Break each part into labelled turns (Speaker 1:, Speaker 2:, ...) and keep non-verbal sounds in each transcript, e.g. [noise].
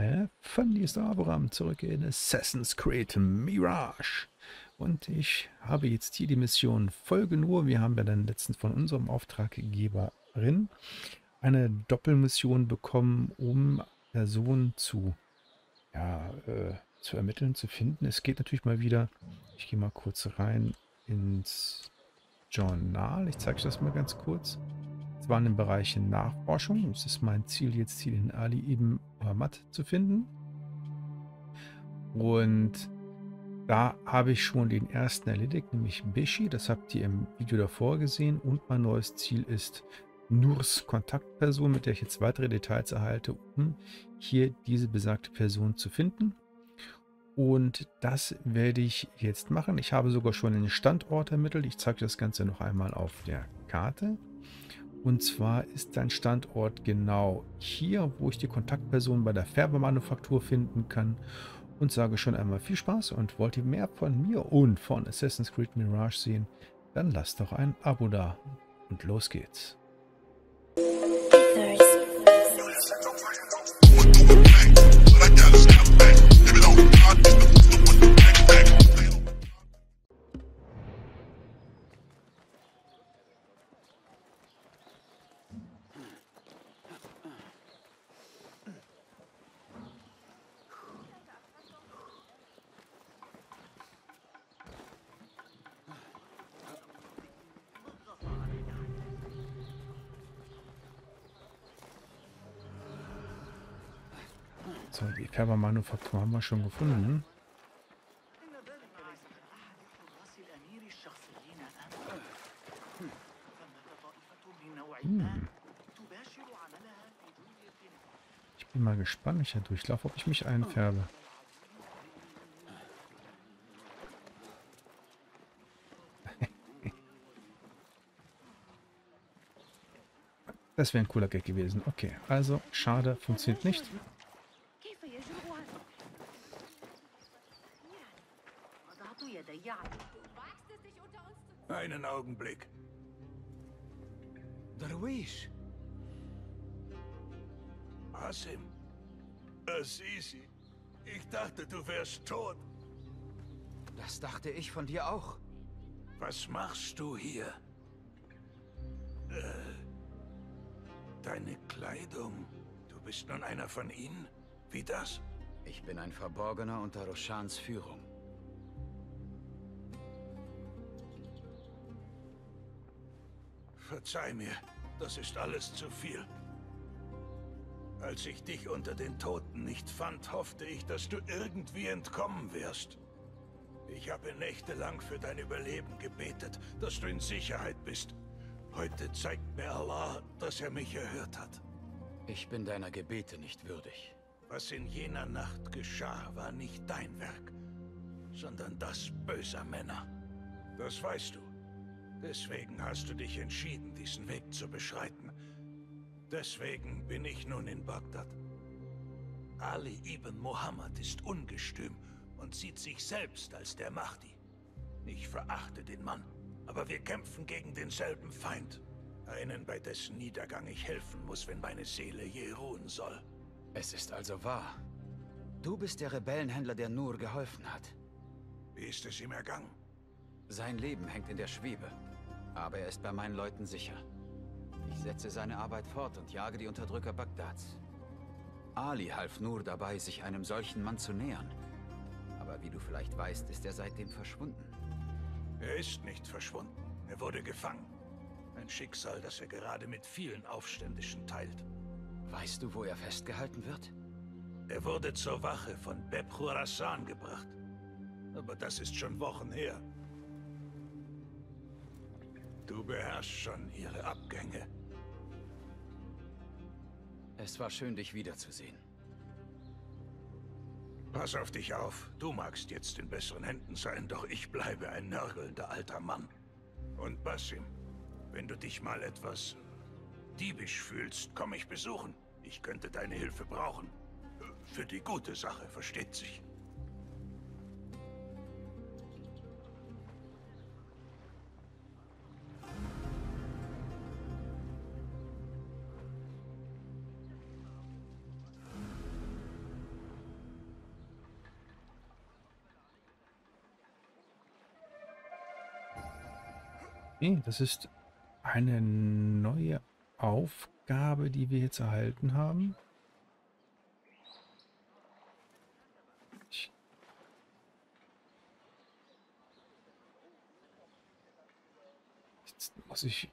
Speaker 1: Äh, verliest Abraham zurück in Assassin's Creed Mirage. Und ich habe jetzt hier die Mission Folge nur. Wir haben ja dann letztens von unserem Auftraggeberin eine Doppelmission bekommen, um Personen zu, ja, äh, zu ermitteln, zu finden. Es geht natürlich mal wieder, ich gehe mal kurz rein ins Journal. Ich zeige euch das mal ganz kurz. Waren im Bereich Nachforschung. Es ist mein Ziel, jetzt hier den Ali Ibn Muhammad zu finden. Und da habe ich schon den ersten erledigt, nämlich Bishi. Das habt ihr im Video davor gesehen. Und mein neues Ziel ist Nurs Kontaktperson, mit der ich jetzt weitere Details erhalte, um hier diese besagte Person zu finden. Und das werde ich jetzt machen. Ich habe sogar schon den Standort ermittelt. Ich zeige das Ganze noch einmal auf der Karte. Und zwar ist dein Standort genau hier, wo ich die Kontaktperson bei der Färbemanufaktur finden kann. Und sage schon einmal viel Spaß und wollt ihr mehr von mir und von Assassin's Creed Mirage sehen, dann lasst doch ein Abo da. Und los geht's. Färbermanufaktur haben wir schon gefunden. Hm. Ich bin mal gespannt, ich da durchlaufe, ob ich mich einfärbe. [laughs] Das wäre ein cooler Gag gewesen. Okay, also schade, funktioniert nicht.
Speaker 2: Darwish.
Speaker 3: Asim. Assisi. Ich dachte, du wärst tot.
Speaker 2: Das dachte ich von dir auch.
Speaker 3: Was machst du hier? Äh, deine Kleidung. Du bist nun einer von ihnen? Wie das?
Speaker 2: Ich bin ein Verborgener unter Roshans Führung.
Speaker 3: Verzeih mir, das ist alles zu viel. Als ich dich unter den Toten nicht fand, hoffte ich, dass du irgendwie entkommen wirst. Ich habe nächtelang für dein Überleben gebetet, dass du in Sicherheit bist. Heute zeigt mir Allah, dass er mich erhört hat.
Speaker 2: Ich bin deiner Gebete nicht würdig.
Speaker 3: Was in jener Nacht geschah, war nicht dein Werk, sondern das böser Männer. Das weißt du. Deswegen hast du dich entschieden, diesen Weg zu beschreiten. Deswegen bin ich nun in Bagdad. Ali ibn Muhammad ist ungestüm und sieht sich selbst als der Mahdi. Ich verachte den Mann, aber wir kämpfen gegen denselben Feind. Einen, bei dessen Niedergang ich helfen muss, wenn meine Seele je ruhen soll.
Speaker 2: Es ist also wahr. Du bist der Rebellenhändler, der Nur geholfen hat.
Speaker 3: Wie ist es ihm ergangen?
Speaker 2: Sein Leben hängt in der Schwebe. Aber er ist bei meinen Leuten sicher. Ich setze seine Arbeit fort und jage die Unterdrücker Bagdads. Ali half Nur dabei, sich einem solchen Mann zu nähern. Aber wie du vielleicht weißt, ist er seitdem verschwunden.
Speaker 3: Er ist nicht verschwunden. Er wurde gefangen. Ein Schicksal, das er gerade mit vielen Aufständischen teilt.
Speaker 2: Weißt du, wo er festgehalten wird?
Speaker 3: Er wurde zur Wache von Beb Khurasan gebracht. Aber das ist schon Wochen her. Du beherrschst schon ihre Abgänge.
Speaker 2: Es war schön, dich wiederzusehen.
Speaker 3: Pass auf dich auf. Du magst jetzt in besseren Händen sein, doch ich bleibe ein nörgelnder alter Mann. Und Basim, wenn du dich mal etwas diebisch fühlst, komm ich besuchen. Ich könnte deine Hilfe brauchen. Für die gute Sache, versteht sich.
Speaker 1: Nee, das ist eine neue Aufgabe, die wir jetzt erhalten haben. Jetzt muss ich...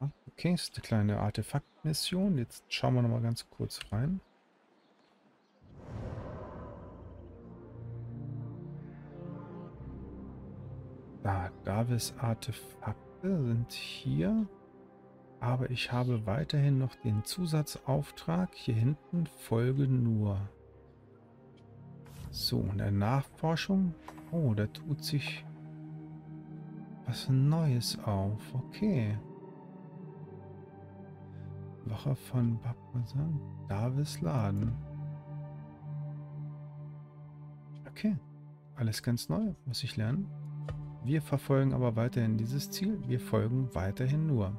Speaker 1: Ah, Okay, ist eine kleine Artefaktmission. Jetzt schauen wir noch mal ganz kurz rein. Da, Davis Artefakte sind hier. Aber ich habe weiterhin noch den Zusatzauftrag. Hier hinten folge nur. So, in der Nachforschung. Oh, da tut sich was Neues auf. Okay. Wache von Babmasan. Davis Laden. Okay. Alles ganz neu. Muss ich lernen. Wir verfolgen aber weiterhin dieses Ziel. Wir folgen weiterhin nur.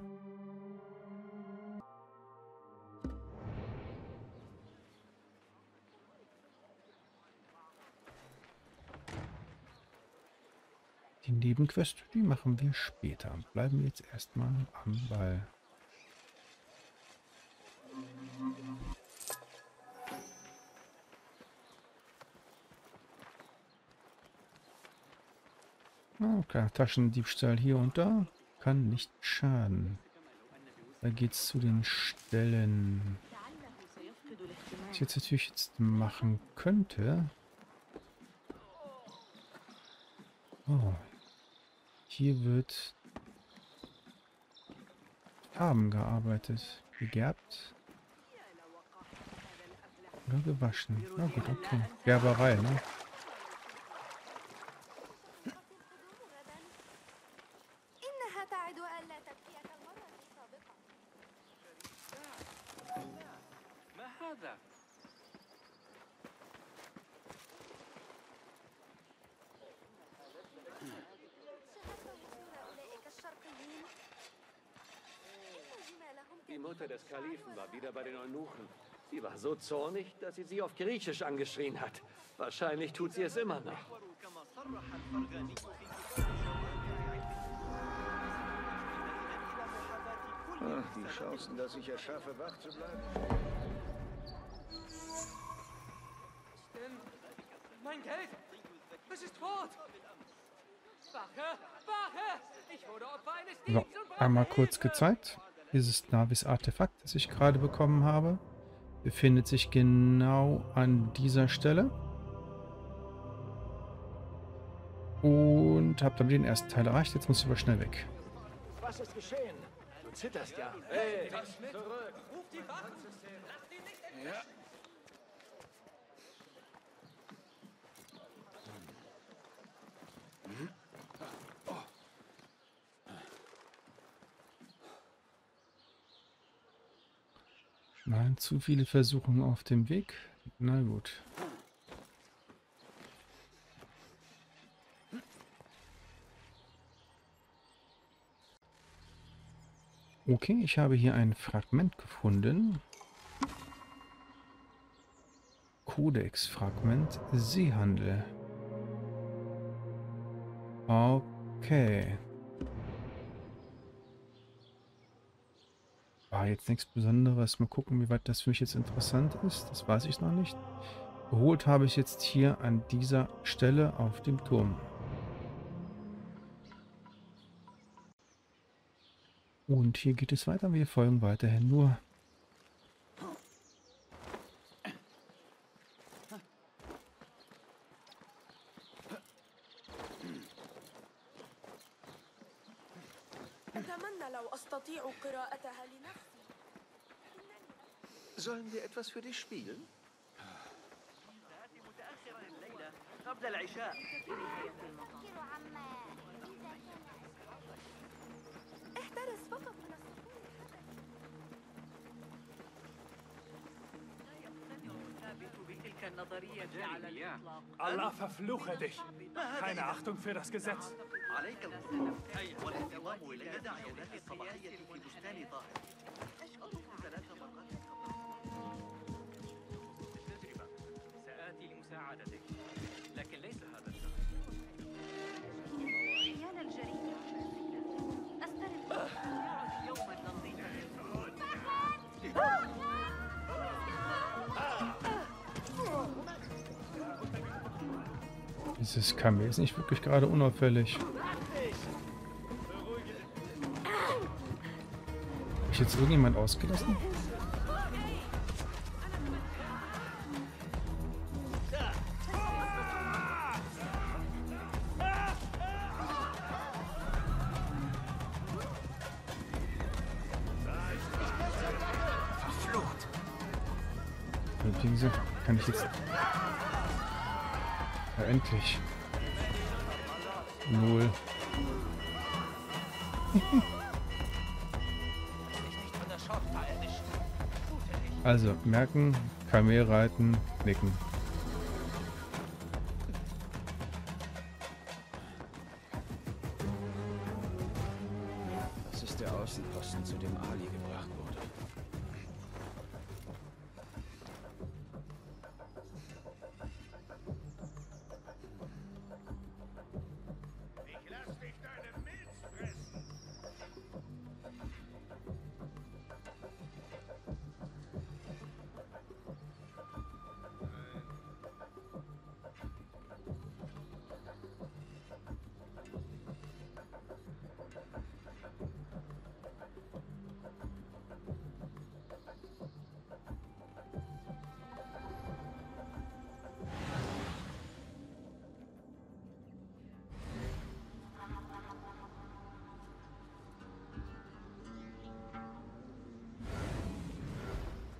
Speaker 1: Die Nebenquest, die machen wir später. Bleiben wir jetzt erstmal am Ball. Okay, Taschendiebstahl hier und da kann nicht schaden. Da geht's zu den Stellen. Was ich jetzt natürlich jetzt machen könnte. Oh. Hier wird Farben gearbeitet. Gegerbt. Oder gewaschen. Na gut, okay. Gerberei, ne?
Speaker 4: ألا تبكيك المرة السابقة
Speaker 5: ما هذا؟
Speaker 4: شاهدت وصول أولئك الشرقيين إن جمالهم
Speaker 5: Die Mutter des Kalifen war wieder bei den Eunuchen. Sie war so zornig, dass sie sie auf Griechisch angeschrien hat. Wahrscheinlich tut sie es immer noch.
Speaker 3: Die Chancen, dass ich es schaffe, wach zu bleiben.
Speaker 6: Denn mein Geld, es ist fort. Wache, Wache! Ich wurde Opfer eines
Speaker 1: So,
Speaker 6: Diebs brauche
Speaker 1: einmal kurz gezeigt. Dieses Navis Artefakt, das ich gerade bekommen habe, befindet sich genau an dieser Stelle. Und habe damit den ersten Teil erreicht. Jetzt muss ich aber schnell weg.
Speaker 5: Was ist geschehen? Zitterst ja.
Speaker 6: Hey, zurück! Ruf die Wachen! Lass ihn nicht entwischen!
Speaker 1: Nein, zu viele Versuchungen auf dem Weg. Na gut. Okay, ich habe hier ein Fragment gefunden. Codex-Fragment Seehandel. Okay. War jetzt nichts Besonderes. Mal gucken, wie weit das für mich jetzt interessant ist. Das weiß ich noch nicht. Geholt habe ich jetzt hier an dieser Stelle auf dem Turm. Und hier geht es weiter. Wir folgen weiterhin nur.
Speaker 4: أتمنى لو أستطيع قراءتها لنفسي
Speaker 3: Sollen wir etwas für dich spielen?
Speaker 4: أفكر عما
Speaker 7: Allah verfluche dich. Keine Achtung für das Gesetz.
Speaker 1: Dieses Kamel ist nicht wirklich gerade unauffällig. Habe ich jetzt irgendjemand ausgelassen? Gesagt, kann ich jetzt... Ja, endlich. Null. [laughs] Also, merken, Kamel reiten, knicken.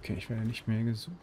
Speaker 1: Okay, ich werde nicht mehr gesucht.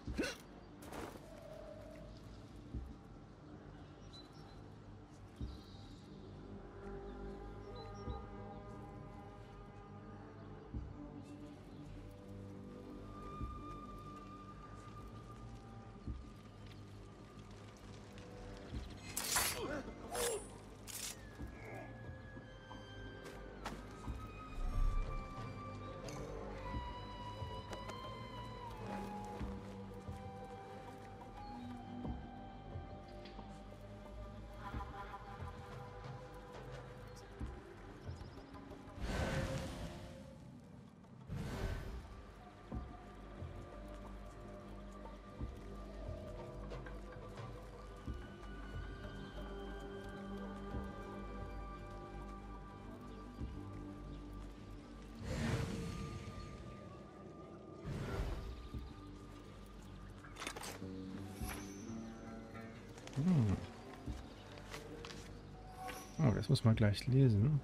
Speaker 1: Muss man gleich lesen.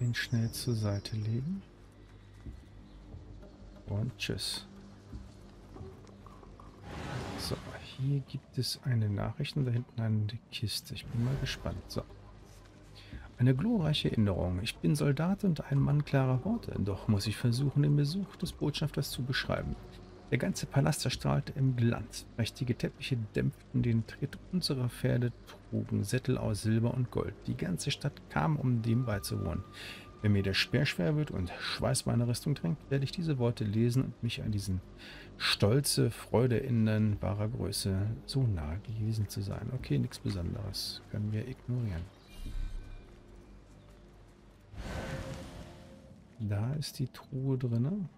Speaker 1: Den schnell zur Seite legen. Und tschüss. Hier gibt es eine Nachricht und da hinten eine Kiste. Ich bin mal gespannt. So. Eine glorreiche Erinnerung. Ich bin Soldat und ein Mann klarer Worte. Doch muss ich versuchen, den Besuch des Botschafters zu beschreiben. Der ganze Palast erstrahlte im Glanz. Prächtige Teppiche dämpften den Tritt unserer Pferde, trugen Sättel aus Silber und Gold. Die ganze Stadt kam, um dem beizuwohnen. Wenn mir der Speer schwer wird und Schweiß meine Rüstung drängt, werde ich diese Worte lesen und mich an diesen stolze Freude erinnern, wahrer Größe, so nah gewesen zu sein. Okay, nichts Besonderes. Können wir ignorieren. Da ist die Truhe drinne.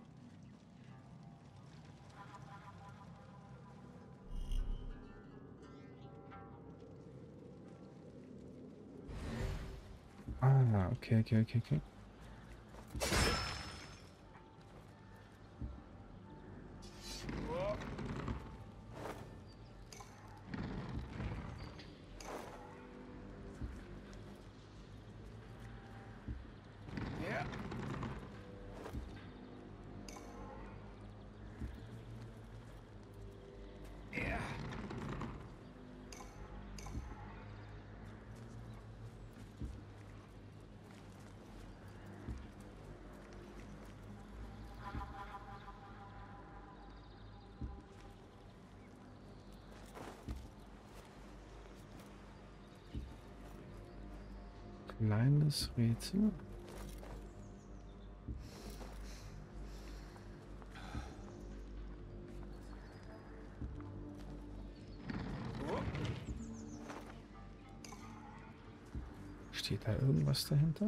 Speaker 1: Ah, okay, okay, okay, okay. das Rätsel. Steht da irgendwas dahinter?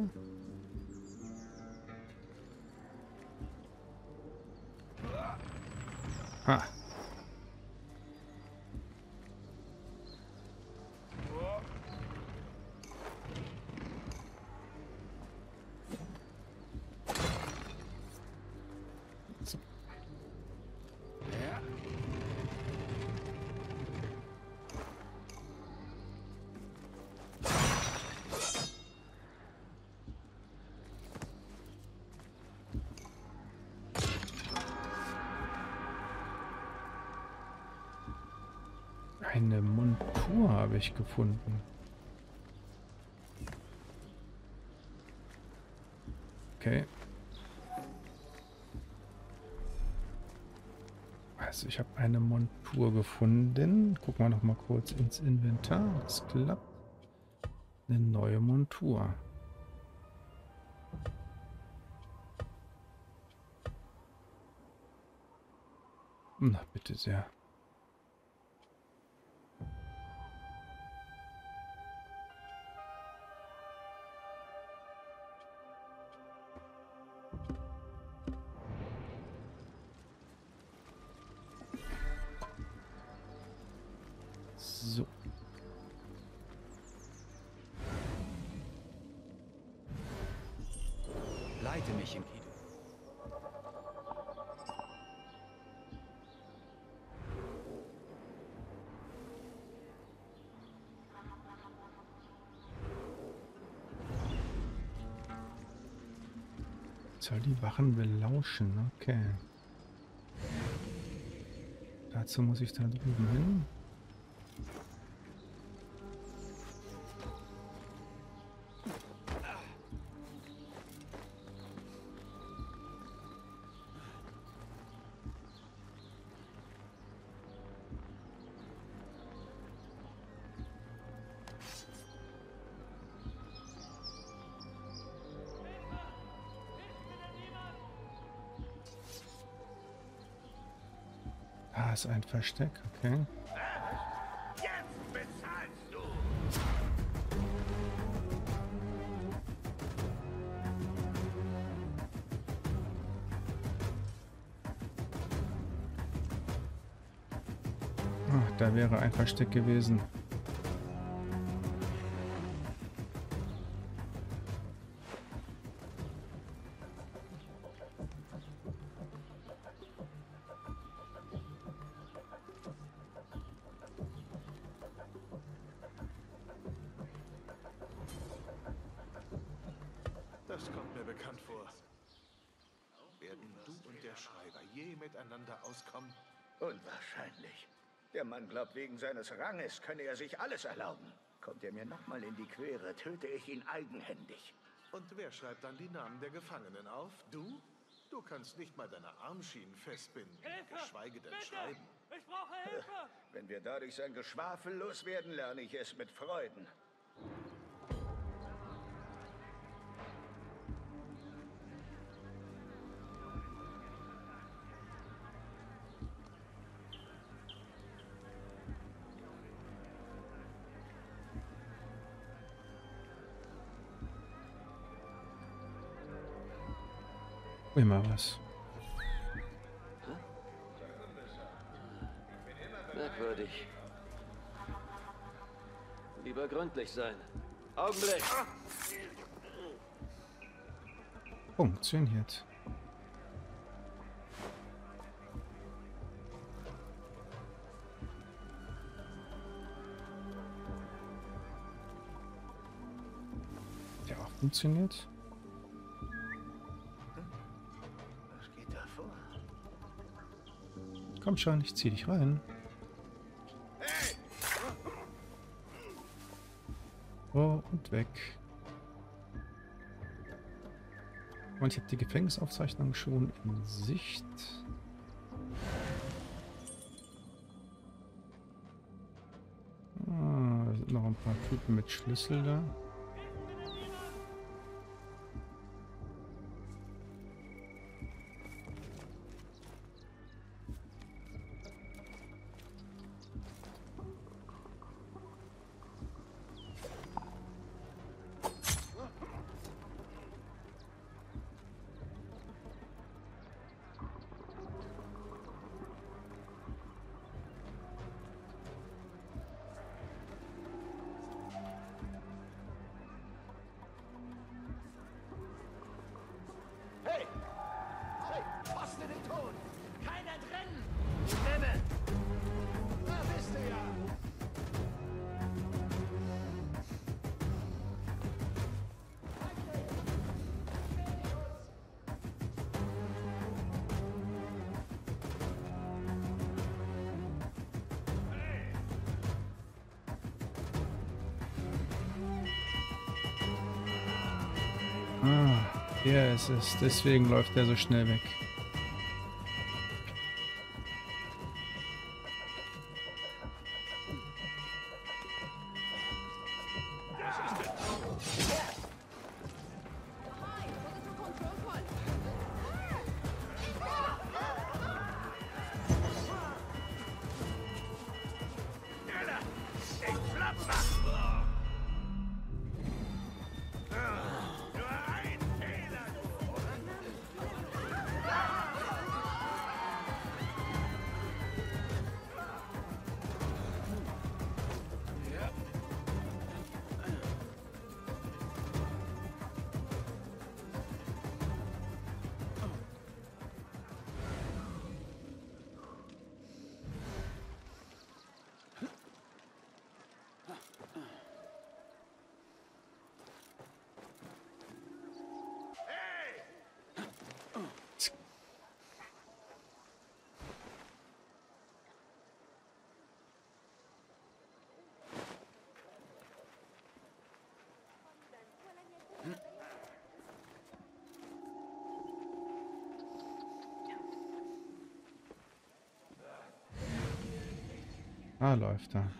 Speaker 1: Eine Montur habe ich gefunden. Okay. Also ich habe eine Montur gefunden. Gucken wir noch mal kurz ins Inventar. Das klappt. Eine neue Montur. Na, bitte sehr. So.
Speaker 2: Leite mich im Kido.
Speaker 1: Soll die Wachen belauschen? Okay. Dazu muss ich da drüben hin. Ist ein Versteck, okay. Ach, da wäre ein Versteck gewesen.
Speaker 8: Seines Ranges könne er sich alles erlauben. Kommt er mir nochmal in die Quere, töte ich ihn eigenhändig.
Speaker 7: Und wer schreibt dann die Namen der Gefangenen auf? Du? Du kannst nicht mal deine Armschienen festbinden,
Speaker 9: Hilfe!
Speaker 7: geschweige denn
Speaker 9: Bitte!
Speaker 7: schreiben.
Speaker 9: Ich brauche Hilfe!
Speaker 8: Wenn wir dadurch sein Geschwafel loswerden, lerne ich es mit Freuden.
Speaker 1: Immer was.
Speaker 6: Merkwürdig. Lieber gründlich sein. Augenblick!
Speaker 1: Funktioniert. Ja, auch funktioniert. Komm schon, ich zieh dich rein. Oh, und weg. Und ich habe die Gefängnisaufzeichnung schon in Sicht. Ah, da sind noch ein paar Typen mit Schlüssel da. Der ist es. Deswegen läuft er so schnell weg. Ah, läuft er.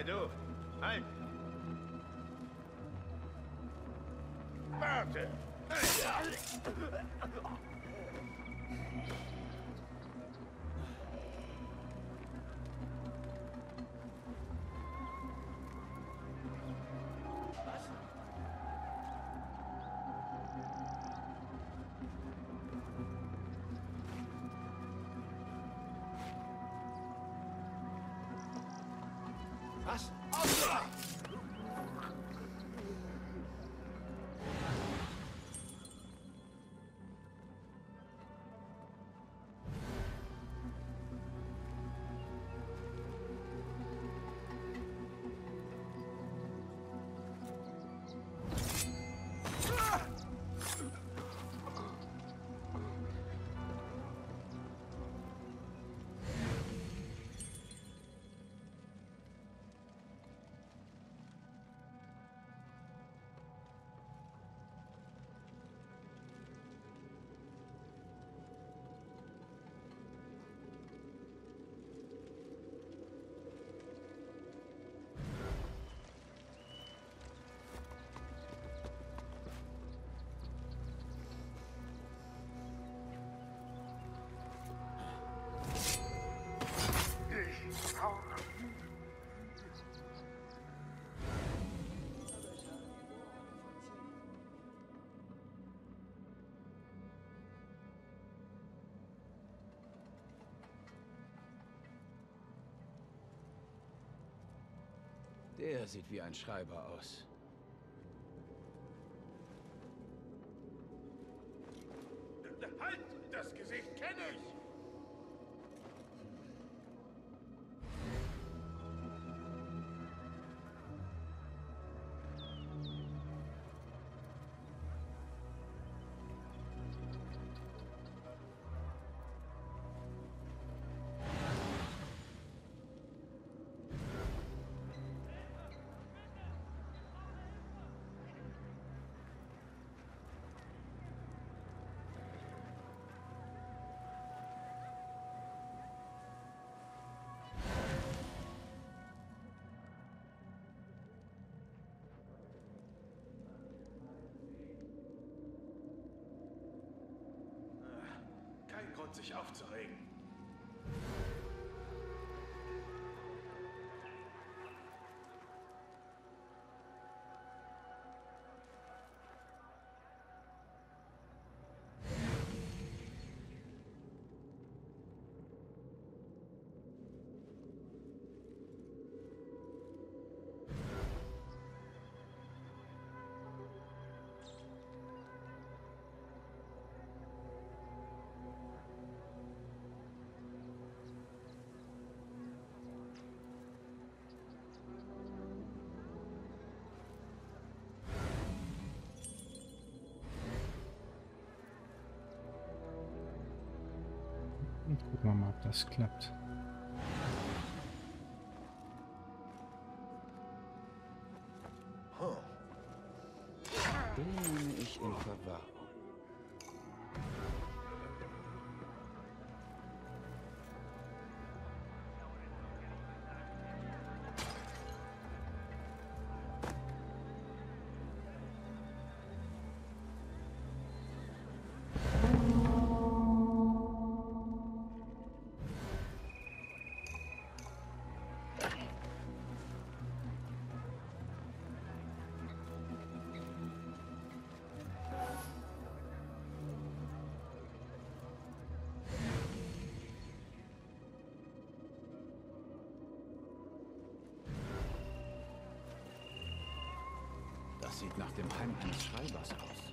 Speaker 8: Hey du, halt! Warte!
Speaker 3: Was?
Speaker 2: Der sieht wie ein Schreiber aus.
Speaker 3: Halt! Das Gesicht kenne ich! Kein Grund, sich aufzuregen.
Speaker 1: Wir mal, ob das klappt.
Speaker 2: Nehme ich in Verwahrung. Das sieht nach dem Heim eines Schreibers aus.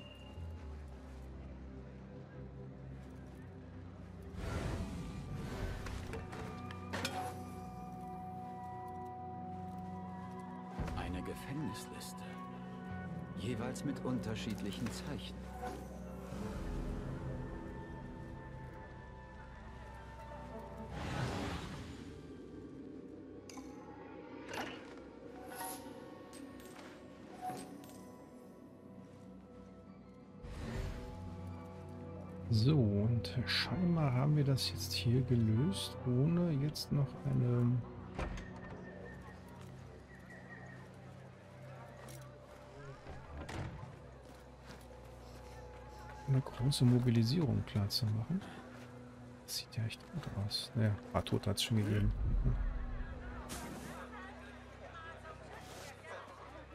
Speaker 2: Eine Gefängnisliste. Jeweils mit unterschiedlichen Zeichen.
Speaker 1: Das jetzt hier gelöst, ohne jetzt noch eine... eine große Mobilisierung klar zu machen. Das sieht ja echt gut aus. Naja, ein hat es schon gegeben.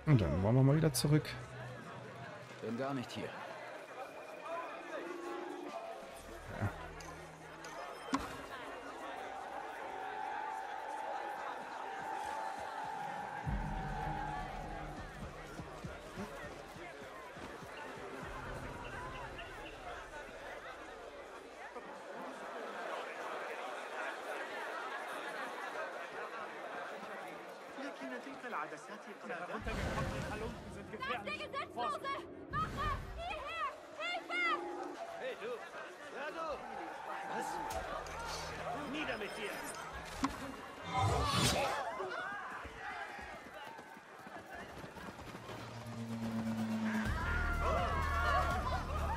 Speaker 1: Und dann wollen wir mal wieder zurück.
Speaker 2: Bin gar nicht hier.
Speaker 7: Die heruntergekommenen Halunken sind
Speaker 4: Der
Speaker 7: gefährlich.
Speaker 4: Gesetzlose! Wache! Hierher! Hilfe!
Speaker 5: Hey, du! Ja, du! Was? Nieder mit dir!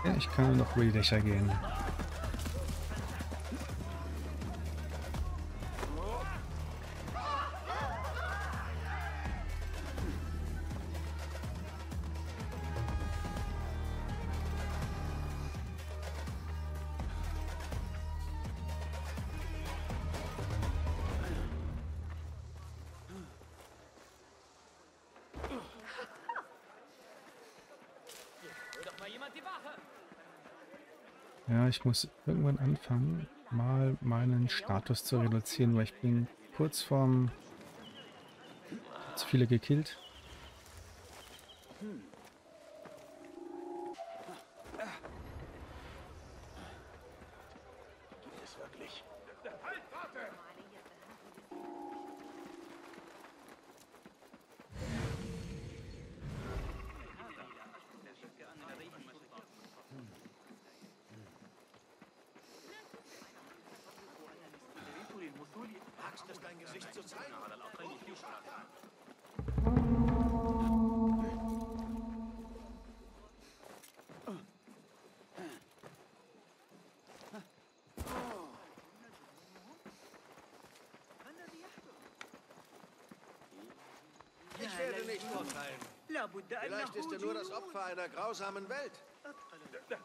Speaker 1: Ja, ich kann nur noch über die Dächer gehen. Ich muss irgendwann anfangen, mal meinen Status zu reduzieren, weil ich bin kurz vorm Zu viele gekillt.
Speaker 8: Geht es wirklich? Wagst es dein Gesicht zu zeigen? Ich werde nicht urteilen. Vielleicht ist er nur das Opfer einer grausamen Welt.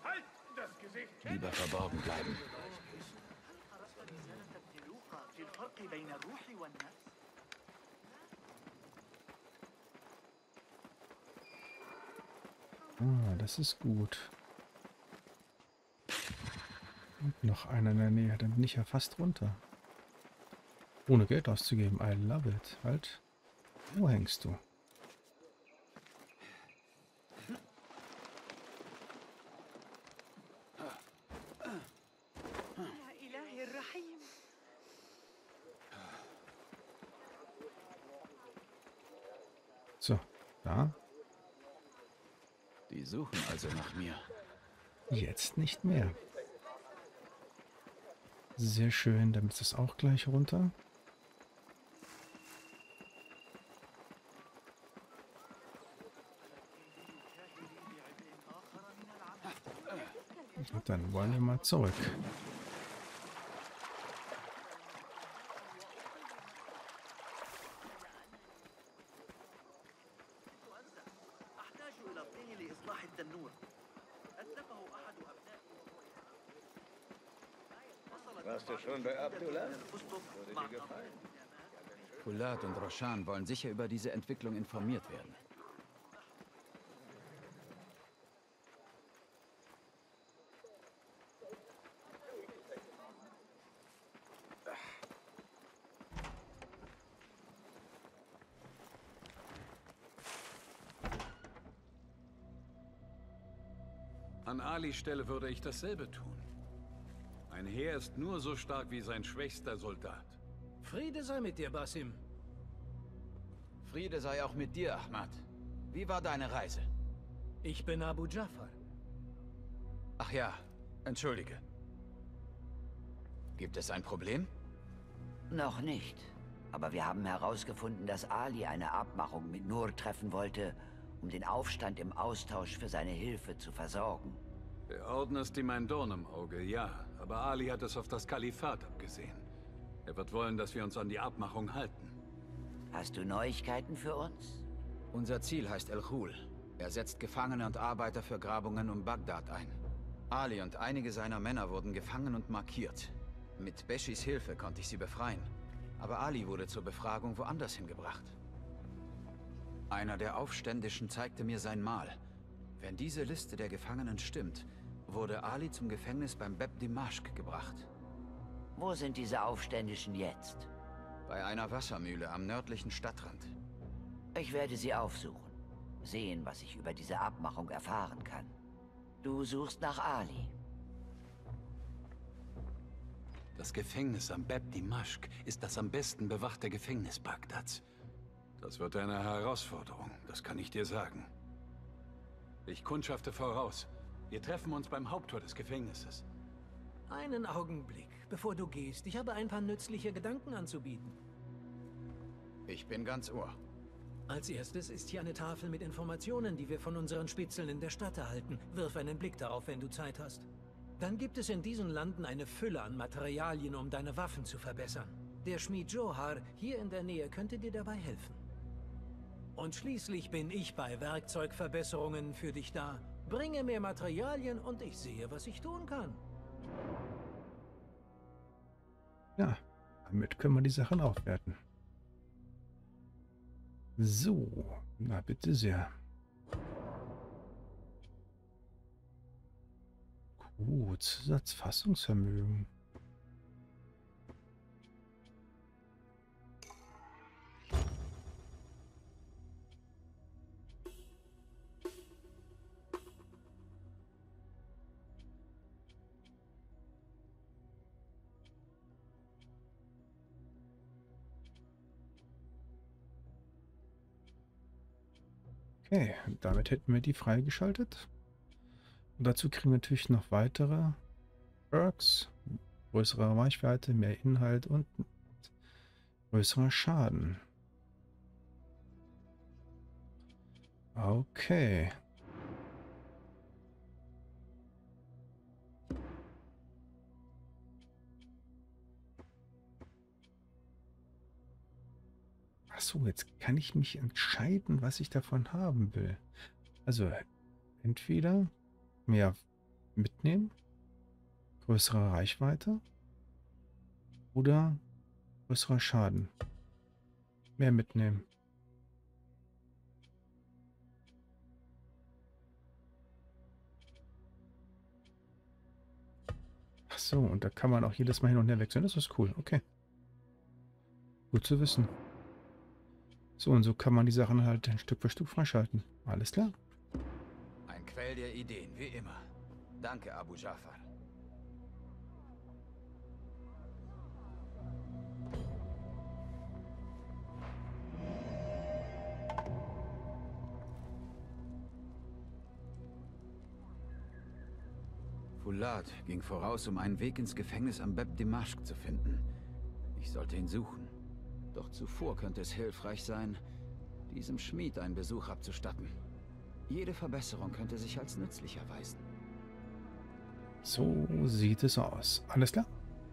Speaker 7: Halt! Das Gesicht!
Speaker 2: Lieber verborgen bleiben.
Speaker 1: Ah, das ist gut. Und noch einer in der Nähe, dann bin ich ja fast runter. Ohne Geld auszugeben. I love it. Halt. Wo hängst du?
Speaker 2: Suchen also nach mir.
Speaker 1: Jetzt nicht mehr. Sehr schön, damit ist das auch gleich runter. Und dann wollen wir mal zurück.
Speaker 2: Kulat und Roshan wollen sicher über diese Entwicklung informiert werden.
Speaker 10: An Alis Stelle würde ich dasselbe tun. Ein Heer ist nur so stark wie sein schwächster Soldat.
Speaker 5: Friede sei mit dir, Basim.
Speaker 2: Friede sei auch mit dir, Ahmad. Wie war deine Reise?
Speaker 5: Ich bin Abu Jafar.
Speaker 2: Ach ja, entschuldige. Gibt es ein Problem?
Speaker 11: Noch nicht. Aber wir haben herausgefunden, dass Ali eine Abmachung mit Nur treffen wollte, um den Aufstand im Austausch für seine Hilfe zu versorgen.
Speaker 10: Der Orden ist ihm ein Dorn im Auge, ja. Aber Ali hat es auf das Kalifat abgesehen. Er wird wollen, dass wir uns an die Abmachung halten.
Speaker 11: Hast du Neuigkeiten für uns?
Speaker 2: Unser Ziel heißt El Khul. Er setzt Gefangene und Arbeiter für Grabungen um Bagdad ein. Ali und einige seiner Männer wurden gefangen und markiert. Mit Beshis Hilfe konnte ich sie befreien. Aber Ali wurde zur Befragung woanders hingebracht. Einer der Aufständischen zeigte mir sein Mal. Wenn diese Liste der Gefangenen stimmt, wurde Ali zum Gefängnis beim Beb Dimashq gebracht.
Speaker 11: Wo sind diese Aufständischen jetzt?
Speaker 2: Bei einer Wassermühle am nördlichen Stadtrand.
Speaker 11: Ich werde sie aufsuchen. Sehen, was ich über diese Abmachung erfahren kann. Du suchst nach Ali.
Speaker 10: Das Gefängnis am Bab Dimashq ist das am besten bewachte Gefängnis Bagdads. Das wird eine Herausforderung, das kann ich dir sagen. Ich kundschafte voraus. Wir treffen uns beim Haupttor des Gefängnisses.
Speaker 5: Einen Augenblick, bevor du gehst. Ich habe ein paar nützliche Gedanken anzubieten.
Speaker 2: Ich bin ganz ohr.
Speaker 5: Als erstes ist hier eine Tafel mit Informationen, die wir von unseren Spitzeln in der Stadt erhalten. Wirf einen Blick darauf, wenn du Zeit hast. Dann gibt es in diesen Landen eine Fülle an Materialien, um deine Waffen zu verbessern. Der Schmied Johar hier in der Nähe könnte dir dabei helfen. Und schließlich bin ich bei Werkzeugverbesserungen für dich da. Bringe mir Materialien und ich sehe, was ich tun kann.
Speaker 1: Ja, damit können wir die Sachen aufwerten. So, na bitte sehr. Gut, Zusatzfassungsvermögen. Okay, damit hätten wir die freigeschaltet. Und dazu kriegen wir natürlich noch weitere Perks. Größere Reichweite, mehr Inhalt und größerer Schaden. Okay. Achso, jetzt kann ich mich entscheiden, was ich davon haben will. Also, entweder mehr mitnehmen, größere Reichweite oder größerer Schaden. Mehr mitnehmen. So, und da kann man auch jedes Mal hin und her wechseln. Das ist cool. Okay. Gut zu wissen. So und so kann man die Sachen halt Stück für Stück freischalten. Alles klar.
Speaker 2: Ein Quell der Ideen, wie immer. Danke, Abu Jafar. Fulat ging voraus, um einen Weg ins Gefängnis am Beb Dimashq zu finden. Ich sollte ihn suchen. Doch zuvor könnte es hilfreich sein, diesem Schmied einen Besuch abzustatten. Jede Verbesserung könnte sich als nützlich erweisen.
Speaker 1: So sieht es aus. Alles klar?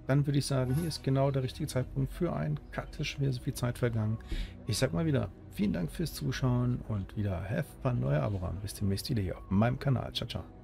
Speaker 1: Dann würde ich sagen, hier ist genau der richtige Zeitpunkt für ein Cut. Es ist so viel Zeit vergangen. Ich sag mal wieder, vielen Dank fürs Zuschauen und wieder have fun, euer Abraham. Bis demnächst wieder hier auf meinem Kanal. Ciao, ciao.